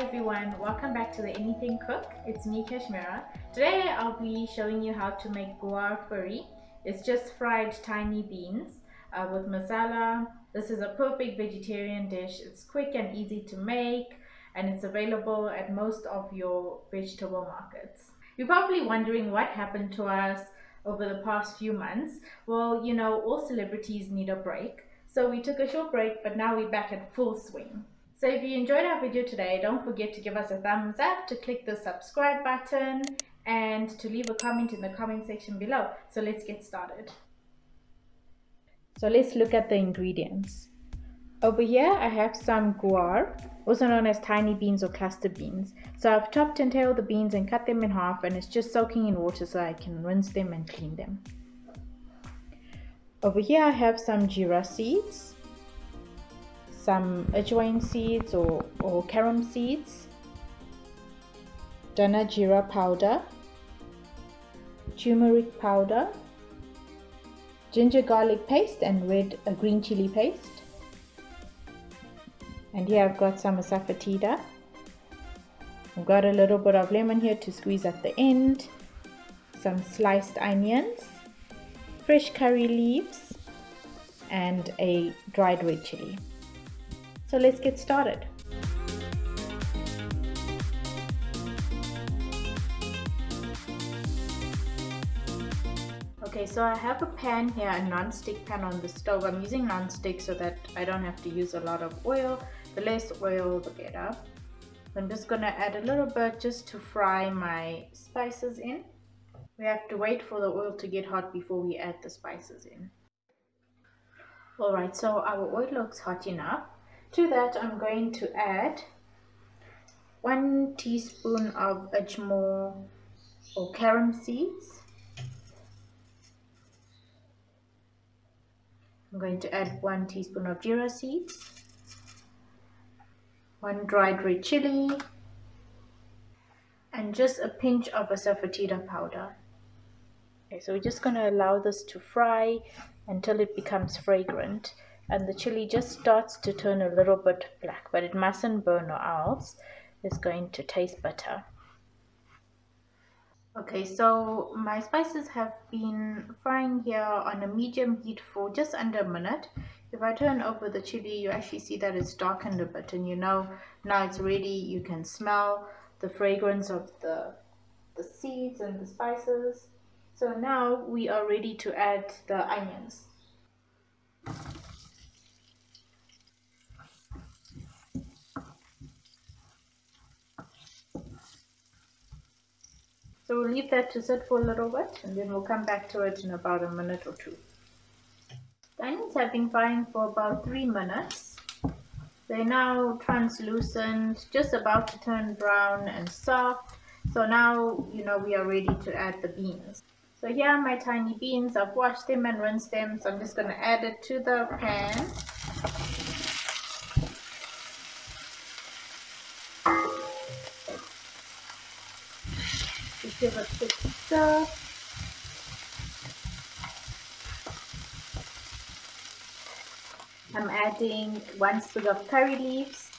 everyone, welcome back to the Anything Cook. It's me Kashmira. Today I'll be showing you how to make guar fry. It's just fried tiny beans uh, with masala. This is a perfect vegetarian dish. It's quick and easy to make and it's available at most of your vegetable markets. You're probably wondering what happened to us over the past few months. Well, you know, all celebrities need a break. So we took a short break, but now we're back at full swing. So if you enjoyed our video today, don't forget to give us a thumbs up, to click the subscribe button, and to leave a comment in the comment section below. So let's get started. So let's look at the ingredients. Over here I have some guar, also known as tiny beans or cluster beans. So I've chopped and tailed the beans and cut them in half and it's just soaking in water so I can rinse them and clean them. Over here I have some jeera seeds some ajwain seeds or, or carom seeds, dhana jeera powder, turmeric powder, ginger garlic paste and red uh, green chili paste. And here I've got some asafoetida. I've got a little bit of lemon here to squeeze at the end, some sliced onions, fresh curry leaves, and a dried red chili. So let's get started. Okay, so I have a pan here, a non-stick pan on the stove. I'm using non-stick so that I don't have to use a lot of oil. The less oil, the better. I'm just gonna add a little bit just to fry my spices in. We have to wait for the oil to get hot before we add the spices in. Alright, so our oil looks hot enough. To that I'm going to add 1 teaspoon of ajmo or carom seeds. I'm going to add 1 teaspoon of jeera seeds, 1 dried red chili, and just a pinch of asafoetida powder. Okay, so we're just going to allow this to fry until it becomes fragrant and the chili just starts to turn a little bit black but it mustn't burn or else it's going to taste bitter okay so my spices have been frying here on a medium heat for just under a minute. If I turn over the chili you actually see that it's darkened a bit and you know now it's ready you can smell the fragrance of the the seeds and the spices. So now we are ready to add the onions We'll leave that to sit for a little bit and then we'll come back to it in about a minute or two. The onions have been frying for about three minutes. They're now translucent, just about to turn brown and soft. So now, you know, we are ready to add the beans. So here are my tiny beans. I've washed them and rinsed them. So I'm just going to add it to the pan. Give a quick stir. I'm adding one spoon of curry leaves,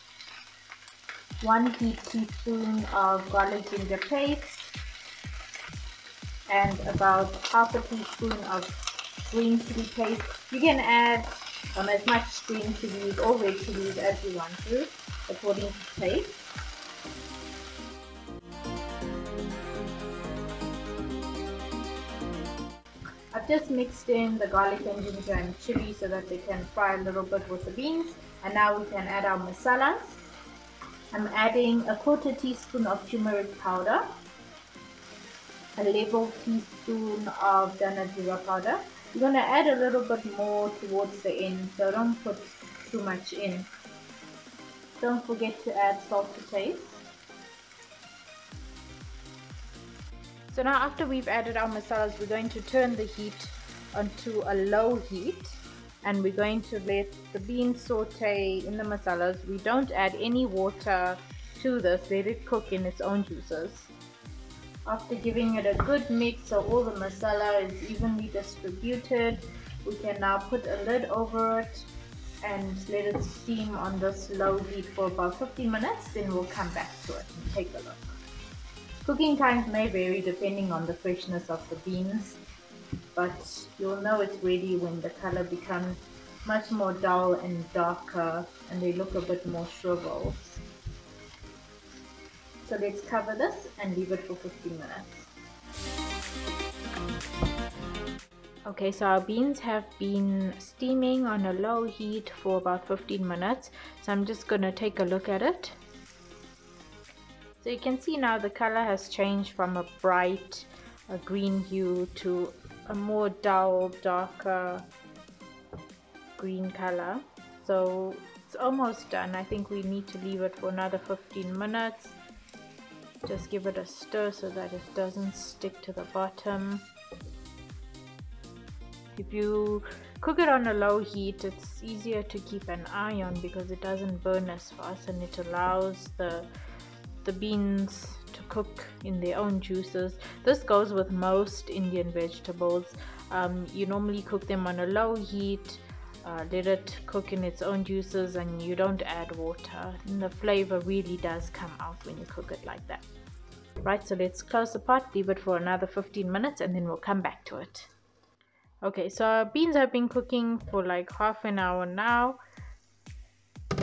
one teaspoon of garlic ginger paste, and about half a teaspoon of green chili paste. You can add um, as much green chilies or red chilies as you want to, according to taste. I've just mixed in the garlic and ginger and chili so that they can fry a little bit with the beans. And now we can add our masalas. I'm adding a quarter teaspoon of turmeric powder, a level teaspoon of dhana jeera powder. You're going to add a little bit more towards the end, so don't put too much in. Don't forget to add salt to taste. So now after we've added our masalas, we're going to turn the heat onto a low heat and we're going to let the beans saute in the masalas. We don't add any water to this, let it cook in its own juices. After giving it a good mix so all the masala is evenly distributed, we can now put a lid over it and let it steam on this low heat for about 15 minutes then we'll come back to it and take a look. Cooking times may vary depending on the freshness of the beans but you'll know it's ready when the color becomes much more dull and darker and they look a bit more shriveled. So let's cover this and leave it for 15 minutes. Okay, so our beans have been steaming on a low heat for about 15 minutes. So I'm just to take a look at it. So you can see now the color has changed from a bright a green hue to a more dull, darker green color. So it's almost done. I think we need to leave it for another 15 minutes. Just give it a stir so that it doesn't stick to the bottom. If you cook it on a low heat, it's easier to keep an eye on because it doesn't burn as fast and it allows the the beans to cook in their own juices. This goes with most Indian vegetables. Um, you normally cook them on a low heat, uh, let it cook in its own juices, and you don't add water. And the flavor really does come out when you cook it like that. Right, so let's close the pot, leave it for another 15 minutes, and then we'll come back to it. Okay, so our beans have been cooking for like half an hour now.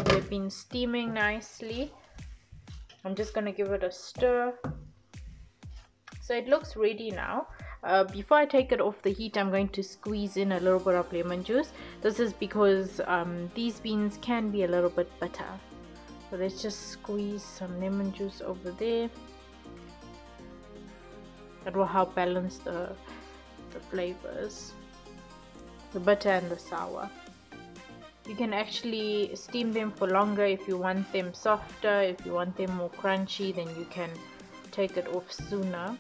They've been steaming nicely. I'm just to give it a stir. So it looks ready now. Uh, before I take it off the heat, I'm going to squeeze in a little bit of lemon juice. This is because um, these beans can be a little bit bitter. So let's just squeeze some lemon juice over there. That will help balance the, the flavors. The bitter and the sour. You can actually steam them for longer if you want them softer, if you want them more crunchy, then you can take it off sooner.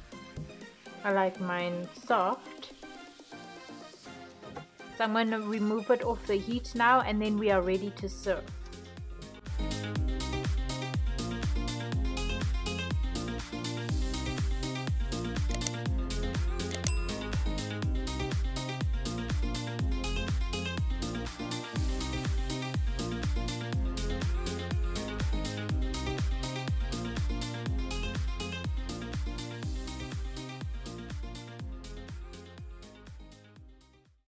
I like mine soft. So I'm going to remove it off the heat now and then we are ready to serve.